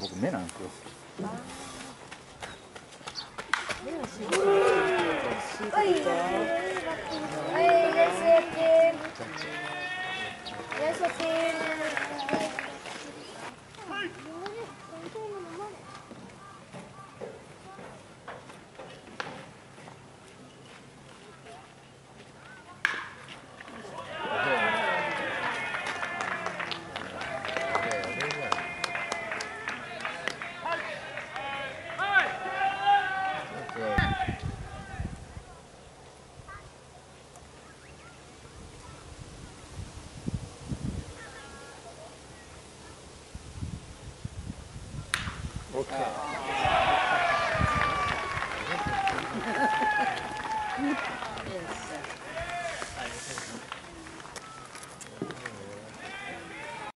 僕目なんですよ。目はい、オッケー